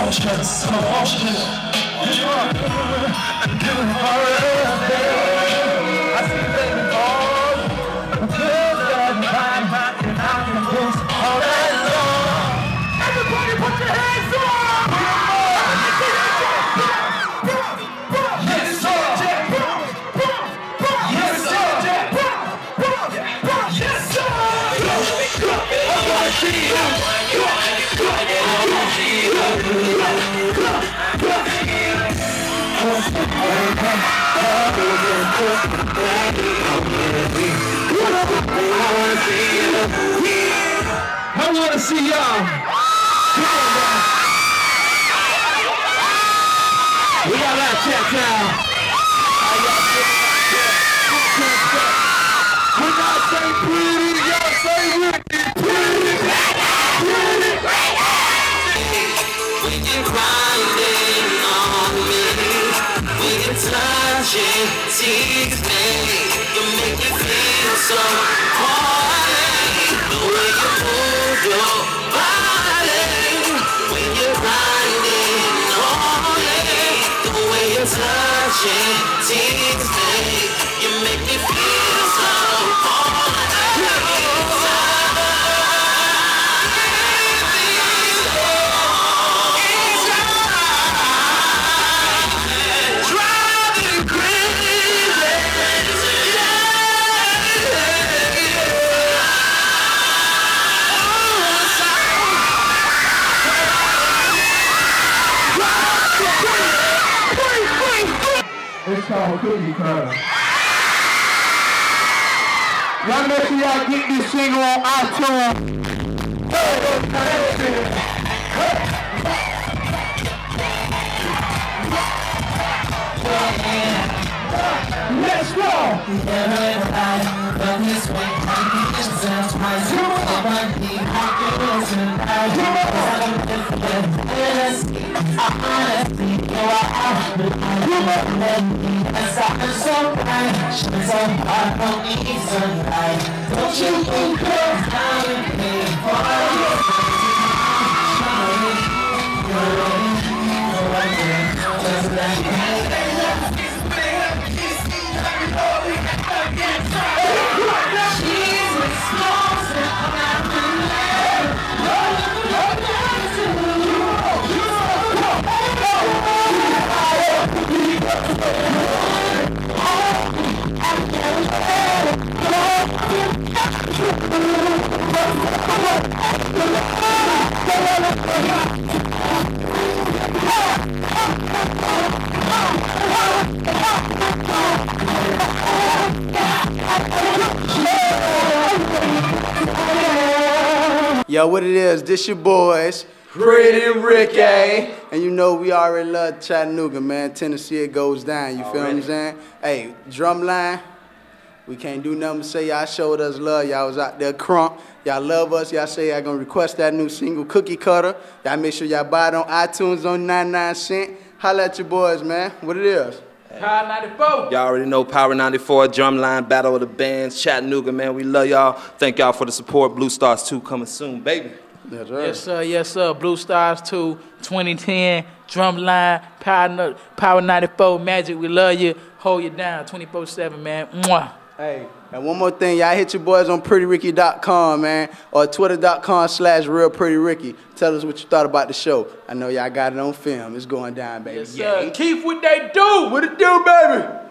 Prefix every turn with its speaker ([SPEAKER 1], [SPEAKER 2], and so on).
[SPEAKER 1] Emotions, emotions, you are giving forever. I see
[SPEAKER 2] baby
[SPEAKER 1] fall,
[SPEAKER 3] feel
[SPEAKER 1] that and I can all. Everybody put
[SPEAKER 3] your
[SPEAKER 1] hands up! Yes, sir! Yes, sir!
[SPEAKER 3] Yes, sir!
[SPEAKER 1] I wanna see. We got that check now. When I say pretty,
[SPEAKER 3] you're touching, tease me, you make me feel so horny. The way you move your body, when you're grinding the way you're touching, me,
[SPEAKER 2] It's called Cookie Cutter. Y'all
[SPEAKER 4] make
[SPEAKER 2] sure y'all get this single on
[SPEAKER 4] iTunes.
[SPEAKER 1] Let's go! life But this way, I need it just twice You are my deep, I feel tonight You are my fantasy Honestly, you are out of line You are let me, yes, I'm so bright Shine so hard on me tonight Don't you think you're fine?
[SPEAKER 4] Yo, what it is, this your boys, Pretty Ricky. And you know we already love Chattanooga, man. Tennessee, it goes down, you feel what I'm saying? Hey, drumline, we can't do nothing but say y'all showed us love. Y'all was out there crunk. Y'all love us. Y'all say y'all gonna request that new single, Cookie Cutter. Y'all make sure y'all buy it on iTunes on 99 cent. Holla at your boys, man. What it is.
[SPEAKER 5] Power 94. Y'all
[SPEAKER 1] already know
[SPEAKER 2] Power 94, Drumline,
[SPEAKER 1] Battle of the Bands,
[SPEAKER 2] Chattanooga, man.
[SPEAKER 1] We love y'all. Thank y'all for the support. Blue Stars
[SPEAKER 2] 2
[SPEAKER 1] coming soon, baby.
[SPEAKER 4] That's right. Yes,
[SPEAKER 5] sir. Yes, sir. Blue Stars 2, 2010, Drumline, Power, Power 94, Magic. We love you. Hold you down 24 7, man. Mwah.
[SPEAKER 4] Hey, and one more thing, y'all hit your boys on prettyricky.com, man, or twitter.com slash realprettyricky. Tell us what you thought about the show. I know y'all got it on film. It's going down, baby. Yes, sir.
[SPEAKER 5] Keith, what they do? What
[SPEAKER 4] it do, baby?